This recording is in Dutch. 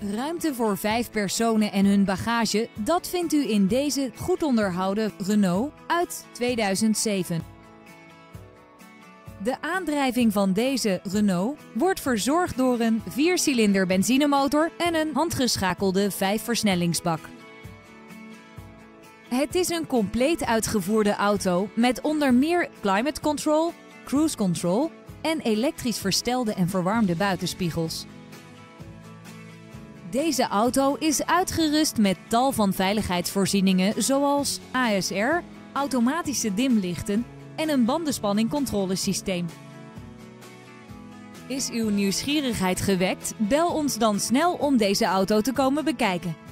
Ruimte voor vijf personen en hun bagage, dat vindt u in deze goed onderhouden Renault uit 2007. De aandrijving van deze Renault wordt verzorgd door een 4-cilinder benzinemotor en een handgeschakelde 5-versnellingsbak. Het is een compleet uitgevoerde auto met onder meer climate control, cruise control en elektrisch verstelde en verwarmde buitenspiegels. Deze auto is uitgerust met tal van veiligheidsvoorzieningen zoals ASR, automatische dimlichten en een bandenspanning-controlesysteem. Is uw nieuwsgierigheid gewekt? Bel ons dan snel om deze auto te komen bekijken.